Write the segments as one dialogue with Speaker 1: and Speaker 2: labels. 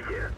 Speaker 1: развития.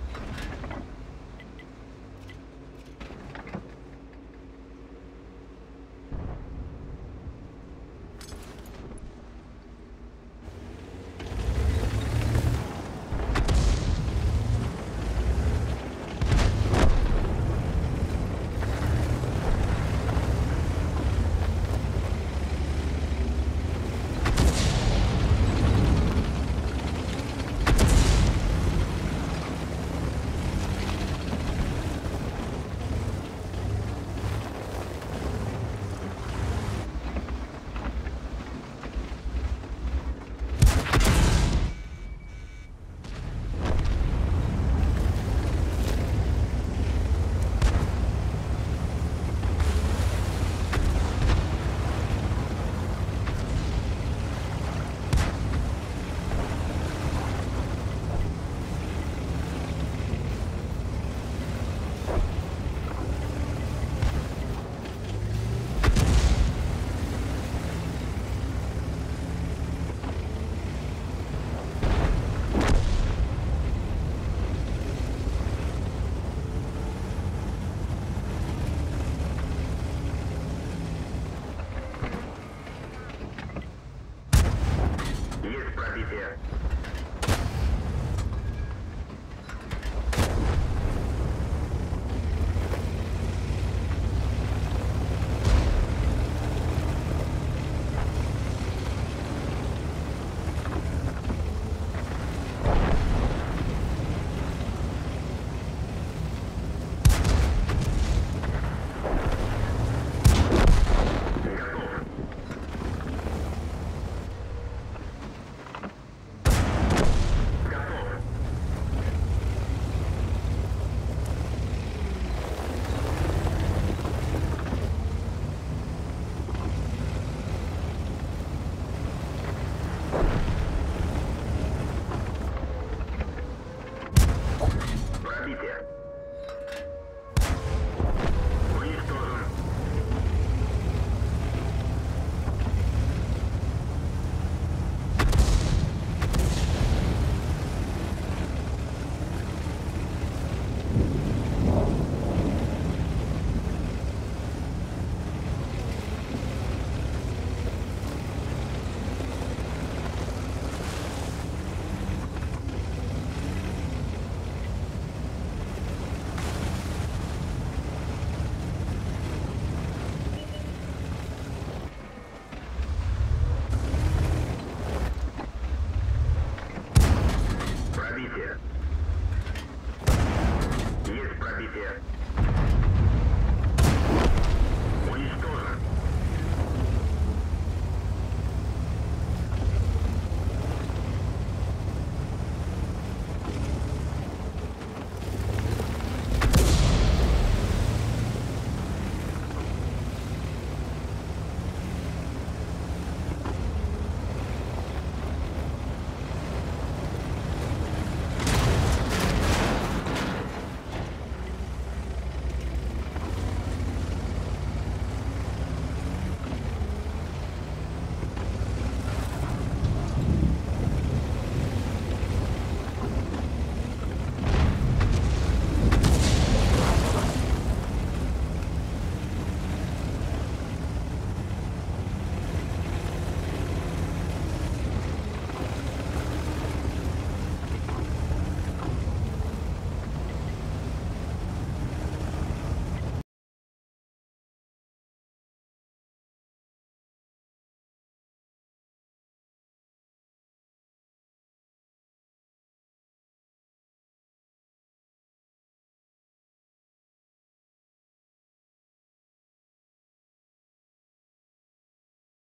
Speaker 1: be here.